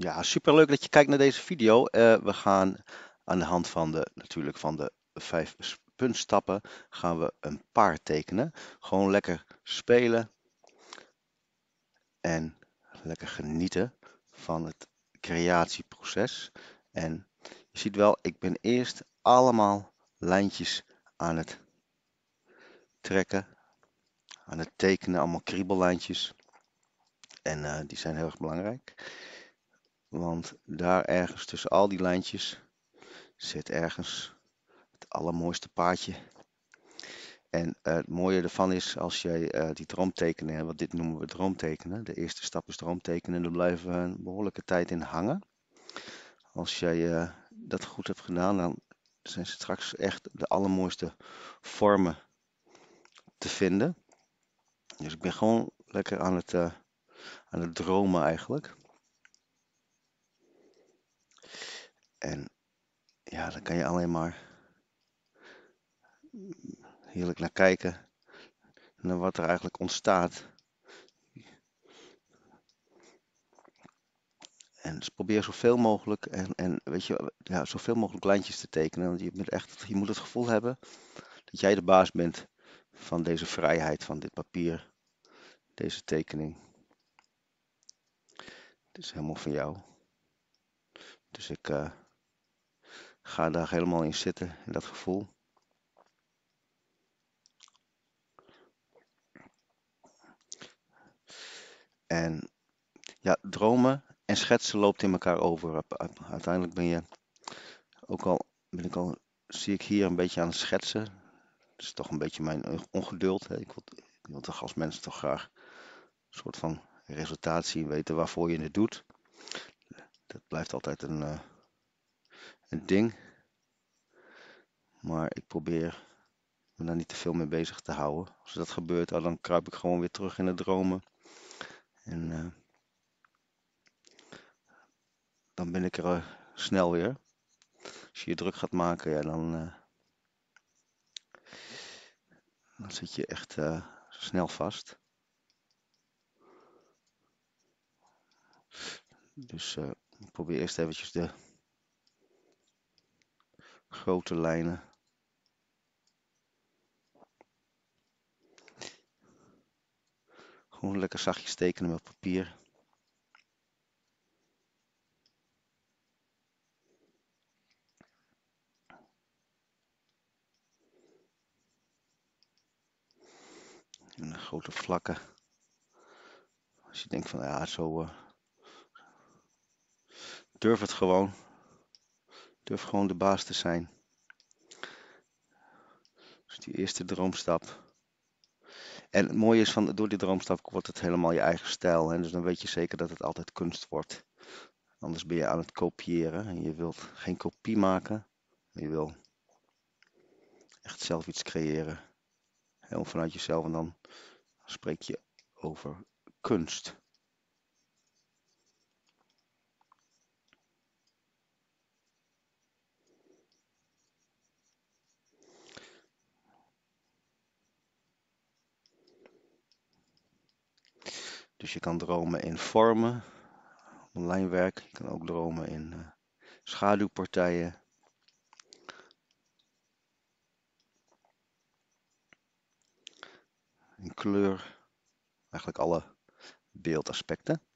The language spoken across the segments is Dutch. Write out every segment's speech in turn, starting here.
Ja, superleuk dat je kijkt naar deze video. Eh, we gaan aan de hand van de, natuurlijk van de vijf puntstappen, gaan we een paard tekenen. Gewoon lekker spelen en lekker genieten van het creatieproces. En je ziet wel, ik ben eerst allemaal lijntjes aan het trekken, aan het tekenen, allemaal kriebellijntjes. En eh, die zijn heel erg belangrijk. Want daar ergens tussen al die lijntjes zit ergens het allermooiste paardje. En eh, het mooie ervan is als jij eh, die droomtekenen, hè, want dit noemen we droomtekenen. De eerste stap is droomtekenen en blijven we een behoorlijke tijd in hangen. Als jij eh, dat goed hebt gedaan, dan zijn straks echt de allermooiste vormen te vinden. Dus ik ben gewoon lekker aan het, aan het dromen eigenlijk. En ja, dan kan je alleen maar heerlijk naar kijken. Naar wat er eigenlijk ontstaat. En probeer zoveel mogelijk en, en weet je, ja, zoveel mogelijk lijntjes te tekenen. Want je moet, echt, je moet het gevoel hebben dat jij de baas bent van deze vrijheid, van dit papier, deze tekening. Het is helemaal van jou. Dus ik eh, ga daar helemaal in zitten, in dat gevoel. En ja, dromen en schetsen loopt in elkaar over. Uiteindelijk ben je ook al, ik al, zie ik hier een beetje aan het schetsen. Dat is toch een beetje mijn ongeduld. Hè? Ik wil, ik wil toch als mens toch graag een soort van resultaat zien, weten waarvoor je het doet. Dat blijft altijd een, eh, een ding. Maar ik probeer me daar niet te veel mee bezig te houden. Als dat gebeurt, oh, dan kruip ik gewoon weer terug in de dromen. En eh, dan ben ik er eh, snel weer. Als je je druk gaat maken, ja, dan, eh, dan zit je echt snel vast. Dus ik probeer eerst eventjes de grote lijnen. Gewoon lekker zachtjes tekenen met papier. En grote vlakken. Als je denkt van ja, zo. eh, durf het gewoon. Durf gewoon de baas te zijn. Dus die eerste droomstap. En het mooie is van door die droomstap wordt het helemaal je eigen stijl. Hè? Dus dan weet je zeker dat het altijd kunst wordt. Anders ben je aan het kopiëren en je wilt geen kopie maken. Je wil echt zelf iets creëren. Helemaal vanuit jezelf en dan spreek je over kunst. Dus je kan dromen in vormen, lijnwerk. Je kan ook dromen in uh, schaduwpartijen. In kleur. Eigenlijk alle beeldaspecten.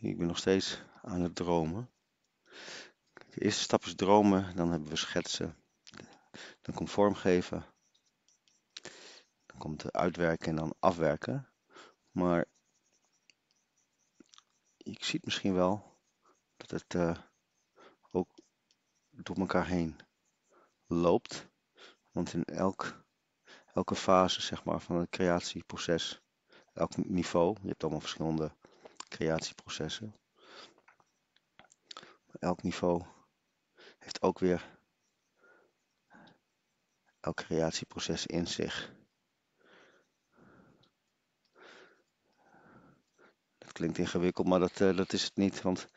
Ik ben nog steeds aan het dromen. De eerste stap is dromen, dan hebben we schetsen. Dan komt vormgeven. Dan komt uitwerken en dan afwerken. Maar je ziet misschien wel dat het uh, ook door elkaar heen loopt. Want in elk, elke fase zeg maar, van het creatieproces, elk niveau, je hebt allemaal verschillende creatieprocessen. Elk niveau heeft ook weer elk creatieproces in zich. Dat klinkt ingewikkeld, maar dat, uh, dat is het niet. Want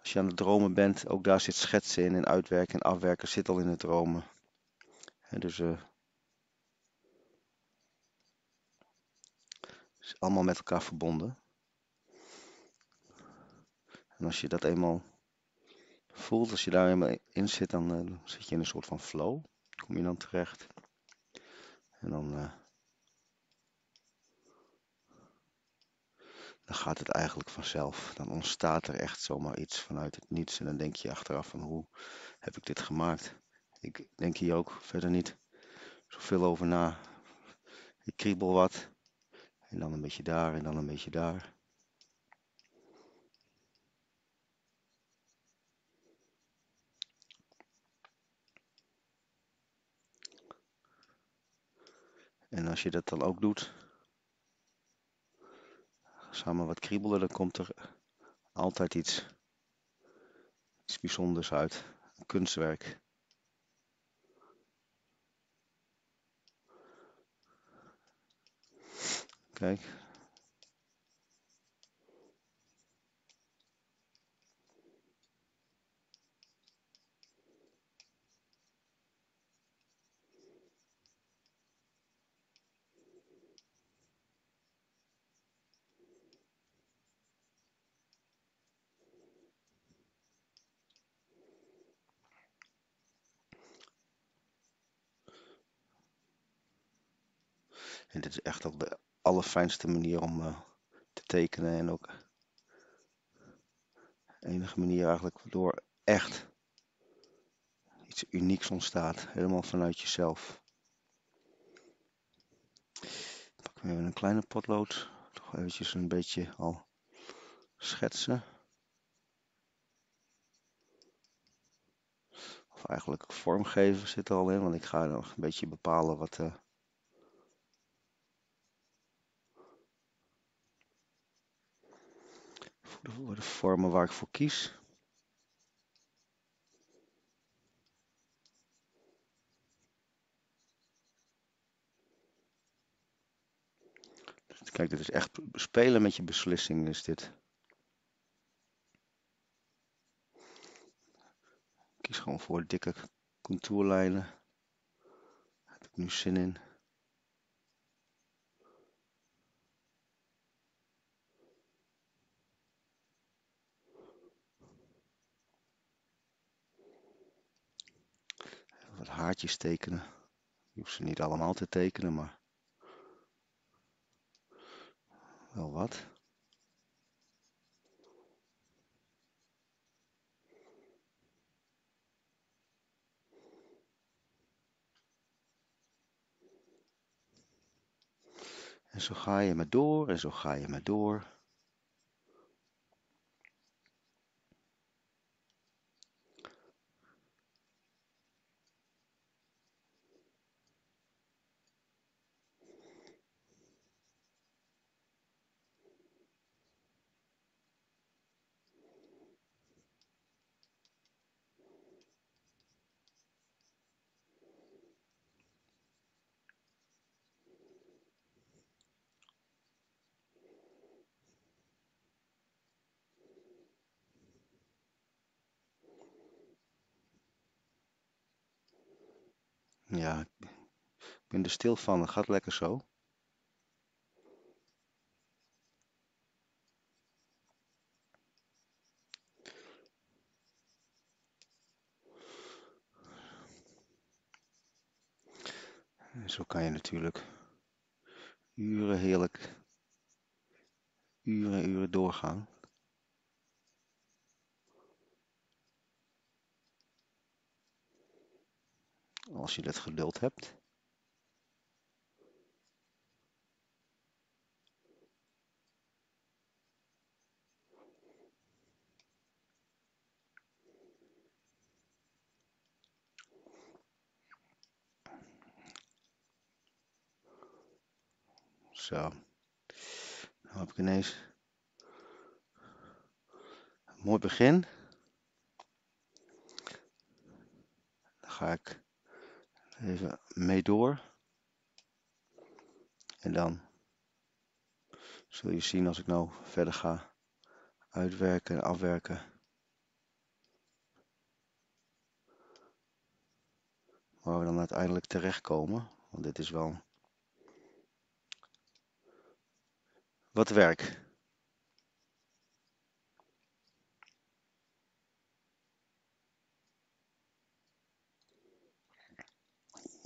als je aan het dromen bent, ook daar zit schetsen in en uitwerken en afwerken zit al in het dromen. dus uh, is allemaal met elkaar verbonden. En als je dat eenmaal voelt, als je daar eenmaal in zit, dan uh, zit je in een soort van flow. Kom je dan terecht. En dan, uh, dan gaat het eigenlijk vanzelf. Dan ontstaat er echt zomaar iets vanuit het niets. En dan denk je achteraf van hoe heb ik dit gemaakt? Ik denk hier ook verder niet zoveel over na. Ik kriebel wat. En dan een beetje daar en dan een beetje daar. En als je dat dan ook doet, samen wat kriebelen, dan komt er altijd iets, bijzonders uit. Kunstwerk. Kijk. En dit is echt ook de allerfijnste manier om uh, te tekenen en ook de enige manier eigenlijk waardoor echt iets unieks ontstaat, helemaal vanuit jezelf. Pak weer een kleine potlood, toch eventjes een beetje al schetsen. Of eigenlijk vormgeven zit er al in, want ik ga nog een beetje bepalen wat, uh, de vormen waar ik voor kies. Kijk, dit is echt spelen met je beslissing is dit. Ik kies gewoon voor dikke contourlijnen. Daar heb ik nu zin in. wat haartjes tekenen. Je hoeft ze niet allemaal te tekenen, maar wel wat. En zo ga je maar door en zo ga je maar door. Ja, ik ben er stil van. Het gaat lekker zo. Zo kan je natuurlijk uren heerlijk, uren uren doorgaan. Als je dat geduld hebt. Zo. Nou heb ik ineens een mooi begin. Dan ga ik even mee door. En dan zul je zien als ik nou verder ga uitwerken en afwerken. Waar we dan uiteindelijk terechtkomen. Want dit is wel wat werk.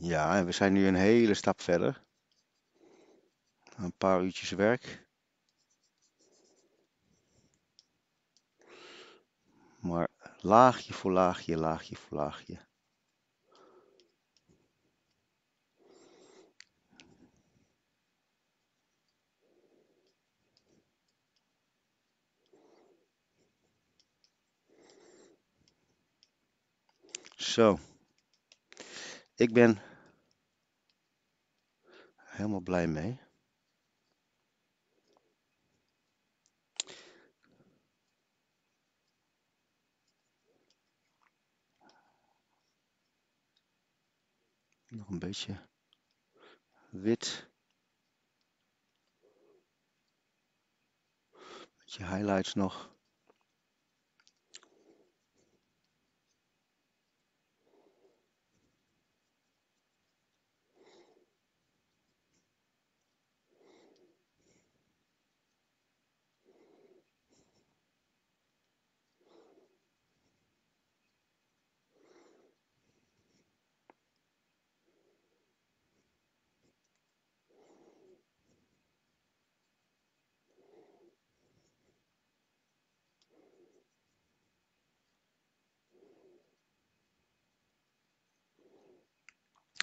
Ja, en we zijn nu een hele stap verder. Een paar uurtjes werk. Maar laagje voor laagje, laagje voor laagje. Zo. Ik ben helemaal blij mee. Nog een beetje wit. Beetje highlights nog.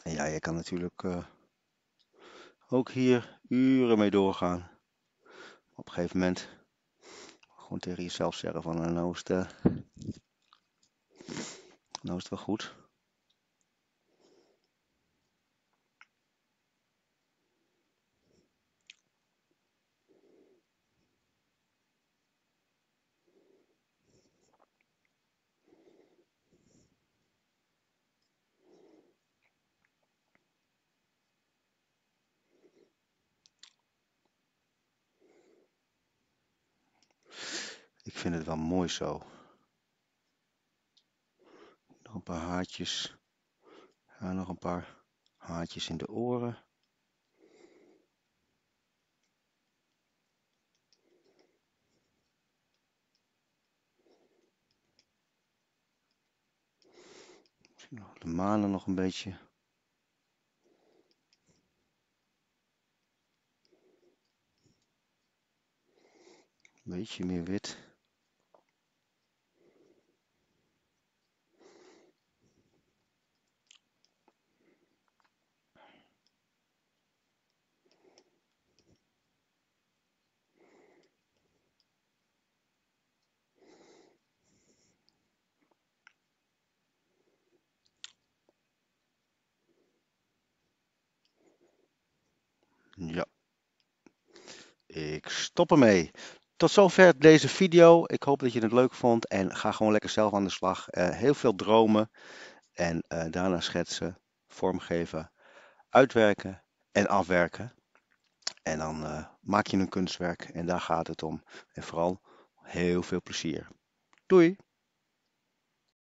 En ja, je kan natuurlijk uh, ook hier uren mee doorgaan. Op een gegeven moment gewoon tegen jezelf zeggen van nou, nou is het, uh, nou is het wel goed. Ik vind het wel mooi zo. Nog een paar haartjes. Ja, nog een paar haartjes in de oren. Nog de manen nog een beetje. Een beetje meer wit. Ja. Ik stop ermee. Tot zover deze video. Ik hoop dat je het leuk vond en ga gewoon lekker zelf aan de slag. Uh, heel veel dromen en uh, daarna schetsen, vormgeven, uitwerken en afwerken. En dan uh, maak je een kunstwerk en daar gaat het om. En vooral heel veel plezier. Doei!